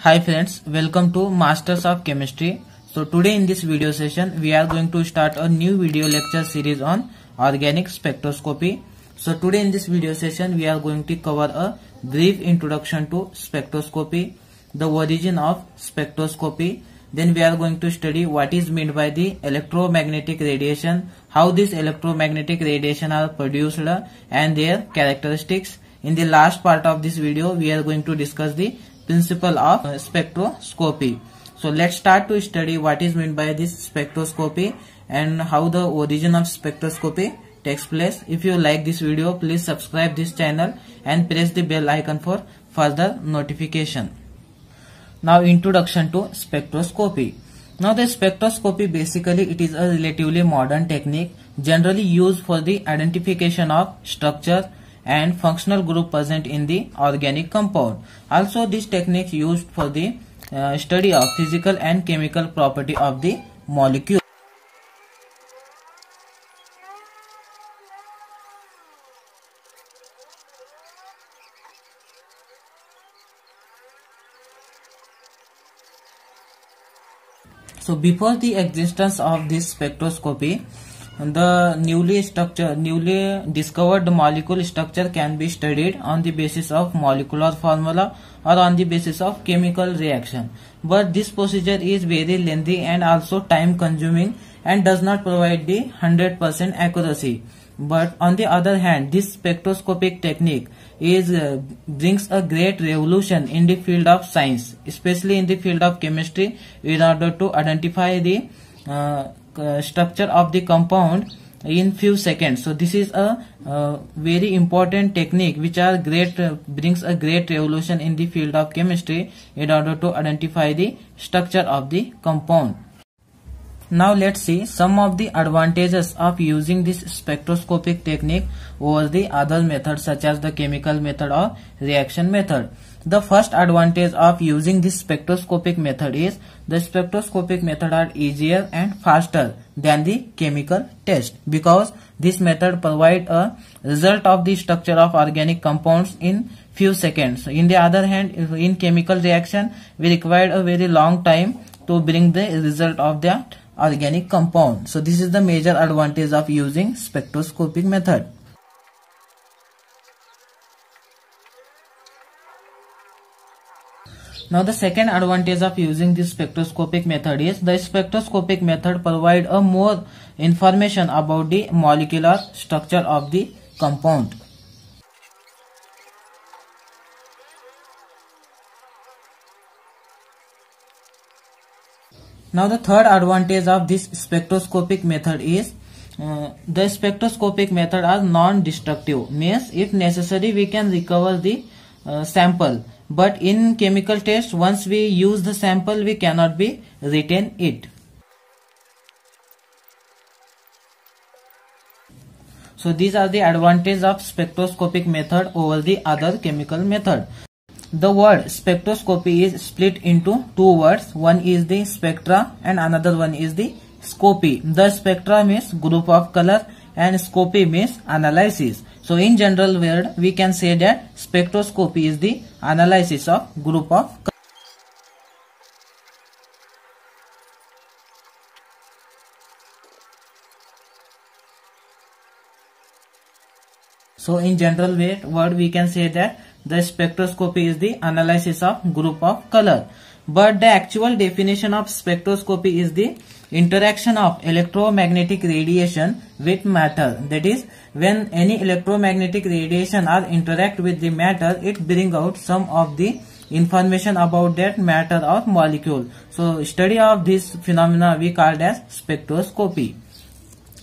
Hi friends, welcome to Masters of Chemistry. So today in this video session we are going to start a new video lecture series on organic spectroscopy. So today in this video session we are going to cover a brief introduction to spectroscopy, the origin of spectroscopy, then we are going to study what is meant by the electromagnetic radiation, how this electromagnetic radiation are produced and their characteristics. In the last part of this video we are going to discuss the principle of uh, spectroscopy. So let's start to study what is meant by this spectroscopy and how the origin of spectroscopy takes place. If you like this video, please subscribe this channel and press the bell icon for further notification. Now introduction to spectroscopy. Now the spectroscopy basically it is a relatively modern technique generally used for the identification of structure and functional group present in the organic compound. Also this technique used for the uh, study of physical and chemical property of the molecule. So before the existence of this spectroscopy, the newly structure, newly discovered molecule structure can be studied on the basis of molecular formula or on the basis of chemical reaction. But this procedure is very lengthy and also time consuming and does not provide the 100% accuracy. But on the other hand, this spectroscopic technique is uh, brings a great revolution in the field of science, especially in the field of chemistry, in order to identify the uh, uh, structure of the compound in few seconds. So this is a uh, very important technique which are great uh, brings a great revolution in the field of chemistry in order to identify the structure of the compound. Now let's see some of the advantages of using this spectroscopic technique over the other methods such as the chemical method or reaction method. The first advantage of using this spectroscopic method is the spectroscopic method are easier and faster than the chemical test because this method provide a result of the structure of organic compounds in few seconds. In the other hand, in chemical reaction, we required a very long time to bring the result of that organic compound. So this is the major advantage of using spectroscopic method. Now the second advantage of using this spectroscopic method is the spectroscopic method provide a more information about the molecular structure of the compound. Now the third advantage of this spectroscopic method is uh, the spectroscopic method are non-destructive means if necessary we can recover the uh, sample but in chemical test once we use the sample we cannot be retain it. So these are the advantages of spectroscopic method over the other chemical method. The word spectroscopy is split into two words. One is the spectra and another one is the scopy. The spectra means group of color and scopy means analysis. So in general word we can say that spectroscopy is the analysis of group of. So in general word we can say that the spectroscopy is the analysis of group of color. But the actual definition of spectroscopy is the interaction of electromagnetic radiation with matter. That is, when any electromagnetic radiation are interact with the matter, it bring out some of the information about that matter or molecule. So, study of this phenomena we called as spectroscopy.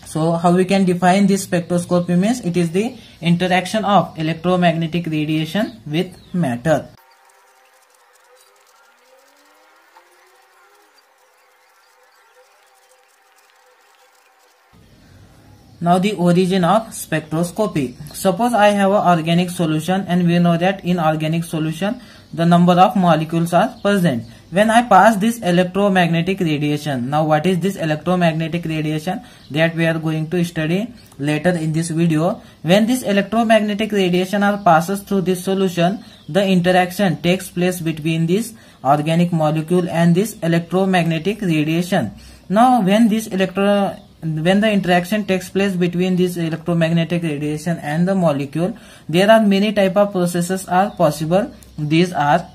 So how we can define this spectroscopy means it is the interaction of electromagnetic radiation with matter. Now the origin of spectroscopy. Suppose I have an organic solution and we know that in organic solution the number of molecules are present. When I pass this electromagnetic radiation, now what is this electromagnetic radiation that we are going to study later in this video. When this electromagnetic radiation are passes through this solution, the interaction takes place between this organic molecule and this electromagnetic radiation. Now when this electro when the interaction takes place between this electromagnetic radiation and the molecule there are many type of processes are possible. These are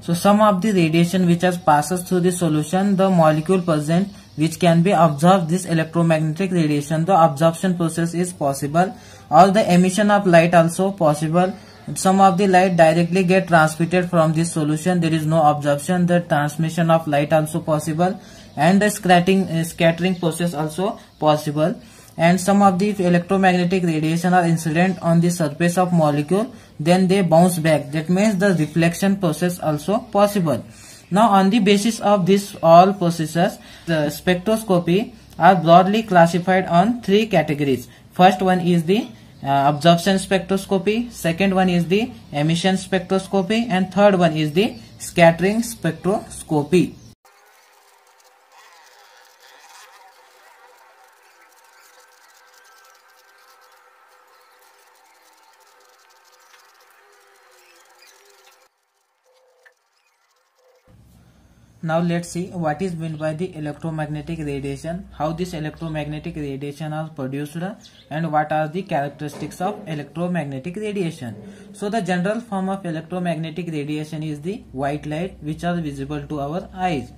so some of the radiation which has passes through the solution the molecule present which can be absorbed. This electromagnetic radiation the absorption process is possible. Or the emission of light also possible some of the light directly get transmitted from this solution there is no absorption. The transmission of light also possible. And the scattering, uh, scattering process also possible. And some of the electromagnetic radiation are incident on the surface of molecule then they bounce back. That means the reflection process also possible. Now on the basis of this all processes the spectroscopy are broadly classified on three categories. First one is the uh, absorption spectroscopy second one is the emission spectroscopy and third one is the scattering spectroscopy Now let's see what is meant by the electromagnetic radiation, how this electromagnetic radiation is produced and what are the characteristics of electromagnetic radiation. So the general form of electromagnetic radiation is the white light which are visible to our eyes.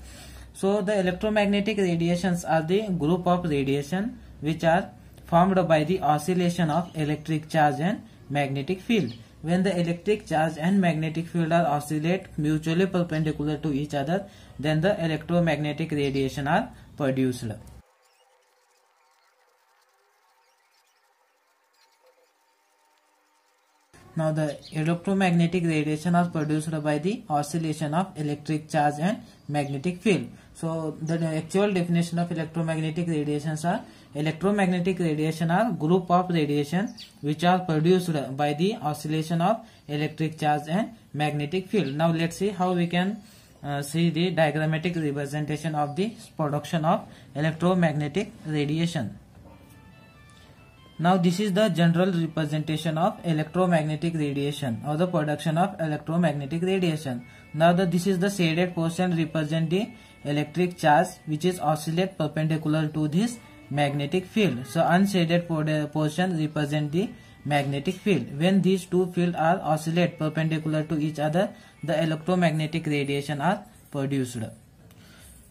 So the electromagnetic radiations are the group of radiation which are formed by the oscillation of electric charge and magnetic field when the electric charge and magnetic field are oscillate mutually perpendicular to each other then the electromagnetic radiation are produced Now the electromagnetic radiation is produced by the oscillation of electric charge and magnetic field. So the actual definition of electromagnetic radiations are electromagnetic radiation are group of radiation which are produced by the oscillation of electric charge and magnetic field. Now let's see how we can uh, see the diagrammatic representation of the production of electromagnetic radiation. Now this is the general representation of electromagnetic radiation or the production of electromagnetic radiation. Now the, this is the shaded portion represent the electric charge which is oscillate perpendicular to this magnetic field. So unshaded uh, portion represent the magnetic field. When these two fields are oscillate perpendicular to each other, the electromagnetic radiation are produced.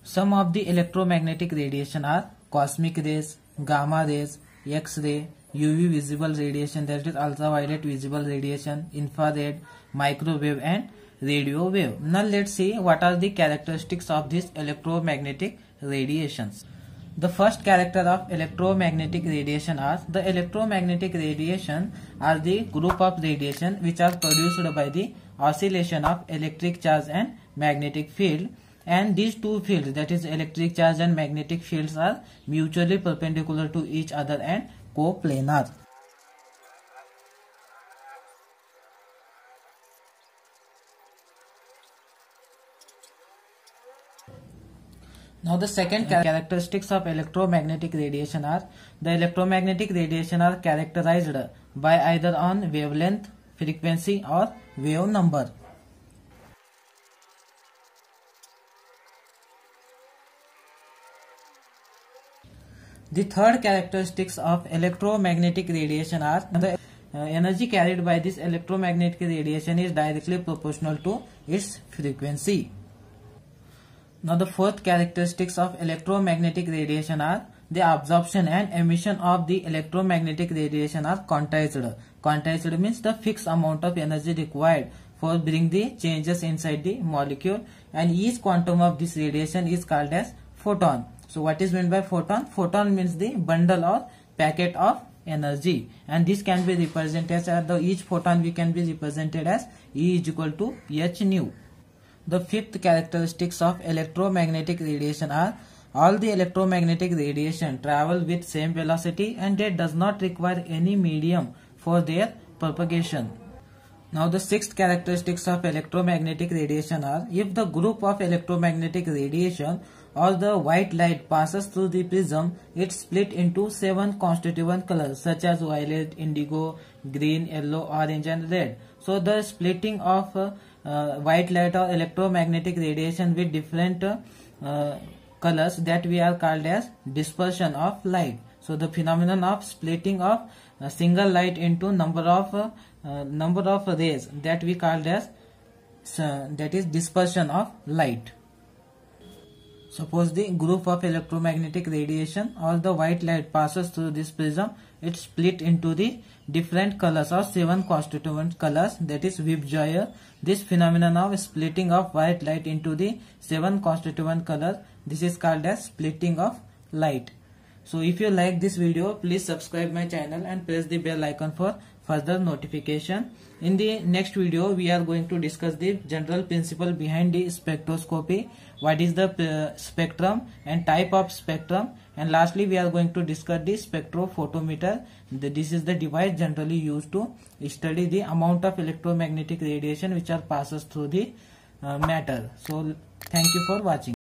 Some of the electromagnetic radiation are cosmic rays, gamma rays, X-ray, UV visible radiation that is ultraviolet visible radiation, infrared, microwave and radio wave. Now let's see what are the characteristics of these electromagnetic radiations. The first character of electromagnetic radiation are the electromagnetic radiation are the group of radiation which are produced by the oscillation of electric charge and magnetic field and these two fields that is electric charge and magnetic fields are mutually perpendicular to each other and coplanar. Now the second characteristics of electromagnetic radiation are the electromagnetic radiation are characterized by either on wavelength, frequency or wave number. The third characteristics of electromagnetic radiation are the uh, energy carried by this electromagnetic radiation is directly proportional to its frequency. Now the fourth characteristics of electromagnetic radiation are the absorption and emission of the electromagnetic radiation are quantized. Quantized means the fixed amount of energy required for bring the changes inside the molecule and each quantum of this radiation is called as photon. So what is meant by photon? Photon means the bundle or packet of energy and this can be represented as uh, the each photon we can be represented as E is equal to h nu. The fifth characteristics of electromagnetic radiation are all the electromagnetic radiation travel with same velocity and it does not require any medium for their propagation. Now the sixth characteristics of electromagnetic radiation are if the group of electromagnetic radiation or the white light passes through the prism, it split into seven constituent colors such as violet, indigo, green, yellow, orange and red. so the splitting of uh, uh, white light or electromagnetic radiation with different uh, colors that we are called as dispersion of light so the phenomenon of splitting of a single light into number of uh, number of rays that we called as that is dispersion of light Suppose the group of electromagnetic radiation or the white light passes through this prism, it split into the different colors or seven constituent colors that is VIBGYOR. This phenomenon of splitting of white light into the seven constituent colors, this is called as splitting of light. So if you like this video, please subscribe my channel and press the bell icon for further notification. In the next video, we are going to discuss the general principle behind the spectroscopy, what is the uh, spectrum and type of spectrum and lastly we are going to discuss the spectrophotometer. This is the device generally used to study the amount of electromagnetic radiation which are passes through the uh, matter. So thank you for watching.